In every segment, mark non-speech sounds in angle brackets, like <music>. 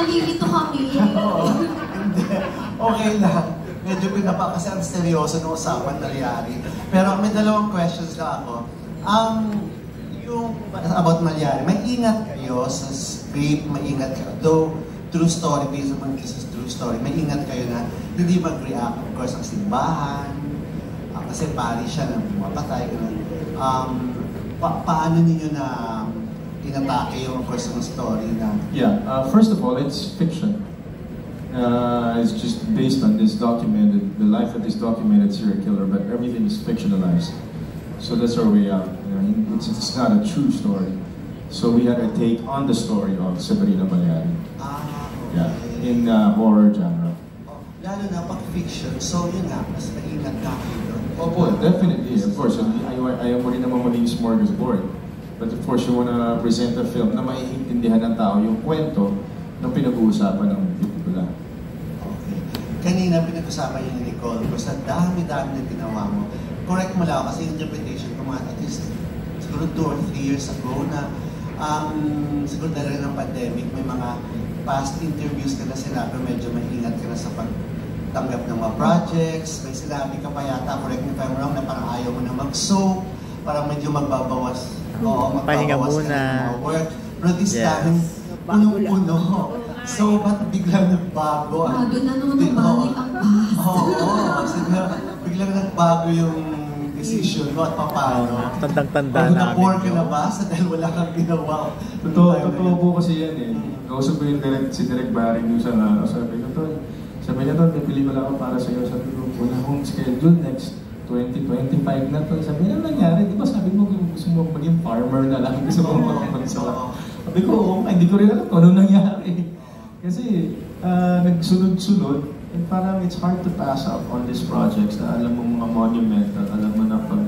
nalilito kami. <laughs> Oo. Okay lang. Medyo pinapa kasi ang seryoso ng usapan nangyari. Pero may dalawang questions lang ako. Um, yung about Malyari, may ingat kayo sa script, may ingat kayo. Though, true story, based on this is true story, may ingat kayo na hindi mag-react, of course, ang simbahan, ah, kasi pari siya na mapatay, ganun. Um, pa- paano ninyo na yung, yung story na Yeah, uh, first of all, it's fiction. Uh, it's just based on this documented, the life of this documented serial killer, but everything is fictionalized. So that's our way out. You know, it's, it's not a true story. So we had a take on the story of Severino Mallari. Ah, Yeah, in uh, horror genre. Oh, Lalo na pag fiction, so yun nga, mas maingat ka kayo. Opo, definitely. Of course, ayaw mo rin naman maging smorgasbord. But of course, you wanna present a film na maiintindihan ng tao yung kwento ng pinag-uusapan ng pelikula. Okay. Kanina pinag-usapan yung ni Nicole ko sa dami-dami na ginawa mo. Correct mo lang kasi interpretation ko mga at least siguro two or three years ago na um, siguro dahil ng pandemic, may mga past interviews ka na sinabi, medyo maingat ka na sa pagtanggap ng mga projects. May sinabi ka pa yata, correct me if I'm wrong, na parang ayaw mo na mag-soap, parang medyo magbabawas. Oo, Pahinga magbabawas ka muna. ng mga work. Pero this Yes. time, punong-puno. So, ba't biglang nagbago? Bago na nung nabalik ang past. Oo, oh, sigla, biglang nagbago yung decision mo at paano. Tandang-tanda namin na-bore ka yun. na ba sa dahil wala kang ginawa? Totoo, na totoo po kasi yan eh. Kausap ko yung direct, si Direk Barry yung isang araw. Sabi ko, Tol, sabi niya, Tol, may pelikula ako para sa'yo. Sabi ko, wala akong schedule next 2025 na to. Sabi "Ano nangyari? Di ba sabi mo gusto mo maging farmer na lang? <laughs> Gusto mo maging magsala. Sabi ko, nga, hindi ko rin alam kung ano nangyari. Kasi ah, nagsunod-sunod, and parang it's hard to pass up on these projects na alam mo mga monumental, alam mo na pag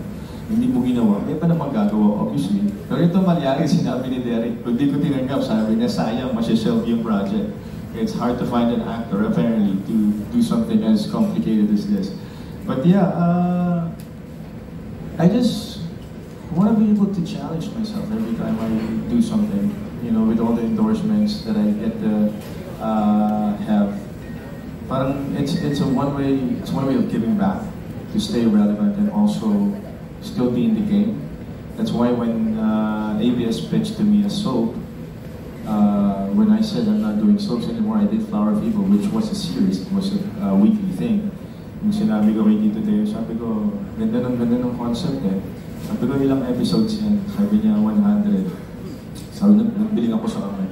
hindi mo ginawa, may pa naman gagawa, obviously. Pero ito malyari, sinabi ni Derek, kung di ko tinanggap, sabi niya, sayang, masya-shelve yung project. It's hard to find an actor, apparently, to do something as complicated as this. But yeah, uh, I just want to be able to challenge myself every time I do something. You know, with all the endorsements that I get to uh, have. Parang it's it's a one way it's one way of giving back to stay relevant and also still be in the game. That's why when uh, ABS pitched to me a soap, uh, when I said I'm not doing soaps anymore, I did Flower of Evil, which was a series, it was a, a weekly thing. Yung sinabi ko kay Tito Teo, sabi ko, ganda ng ganda ng concept eh. Sabi ko, ilang episodes yan? Sabi niya, 100. Sabi na, nagbiling ako sa kamay.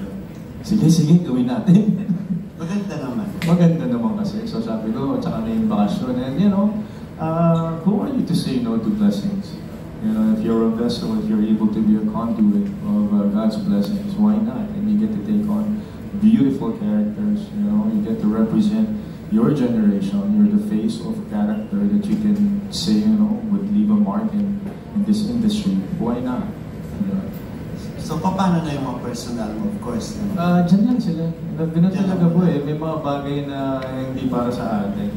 Sige, sige, gawin natin. <laughs> Maganda naman. Maganda naman kasi. So sabi ko, tsaka na yung bakasyon. And you know, uh, who are you to say no to blessings? You know, if you're a vessel, if you're able to be a conduit of uh, God's blessings, why not? And you get to take on beautiful characters, you know, you get to represent your generation. You're the paano na yung mga personal mo, of course? no? Ah, dyan lang sila. Ganun Dyan talaga po eh. May mga bagay na hindi para sa atin.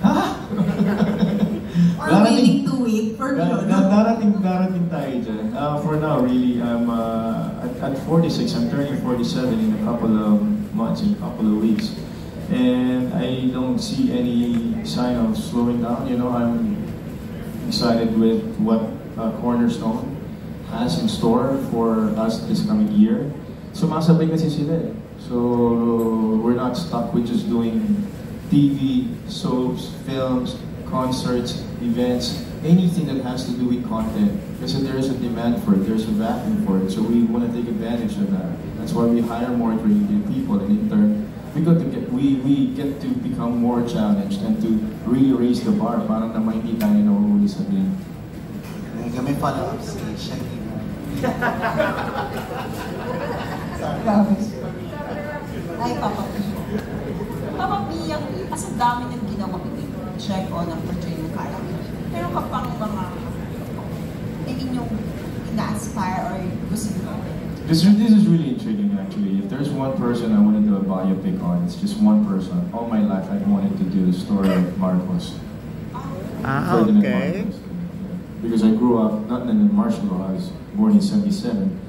Ha? <laughs> Or willing to wait for sure. dar- darating, darating tayo dyan. Uh, for now, really, I'm uh, at, at 46, I'm turning 47 in a couple of months, in a couple of weeks. And I don't see any sign of slowing down. You know, I'm excited with what uh, Cornerstone has in store for us this coming year. So, Sumasabay kasi sila eh. So, we're not stuck with just doing TV, soaps, films, concerts, events, anything that has to do with content. Because there is a demand for it, there's a vacuum for it. So we want to take advantage of that. That's why we hire more creative people, and in turn, we got to get we we get to become more challenged and to really raise the bar. Parang naman hindi tayo nahuhuli sa game. Kami follow-up si Shaggy. Ay, Papa P. Papa P, ang ang dami ng ginawa ko check on ang portray ng character. Pero kapag mga ina-aspire or gusto nyo This, this is really intriguing actually. If there's one person I want to do a biopic on, it's just one person. All my life I wanted to do the story of Marcos. Ah, okay. Marcos. Because I grew up not in martial law, I was born in 77,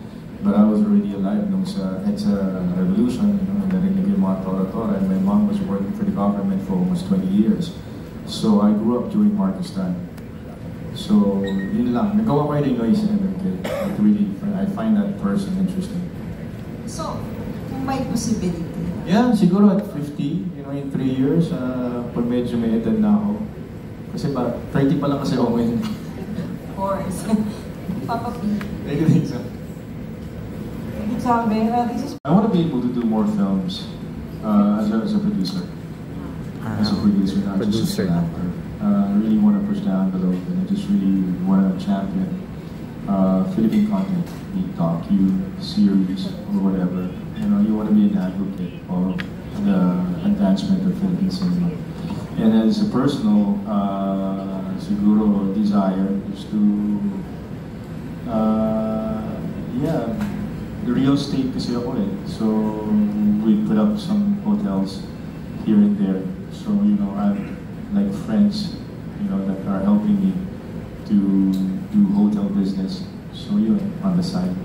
but I was already alive nung sa EDSA revolution, you know, narinig yung laboratory and my mom was working for the government for almost 20 years. So I grew up during Marcos time. So yun lang. Nagawa ko yung Illinois and. It really, I find that person interesting. So, may possibility, Yeah, siguro at 50, you know, in 3 years, uh, pag medyo may edad na ako. Kasi ba, 30 pa lang kasi ako ngayon. Of course, <laughs> Papa P. I think so. Sabi, this is I want to be able to do more films uh, as, a, as a producer. As a producer, not just producer as an actor. Uh, I really want to push down the envelope and I just really want to champion uh, Philippine content, be it docu, series, or whatever. You know, you want to be an advocate of the advancement of Philippine cinema. And as a personal, uh, siguro desire is to, uh, yeah, the real estate kasi ako eh. So, we put up some hotels here and there. So, you know, I have like friends, you know, that are helping me to do hotel business. So, yun, on the side.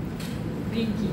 Thank you.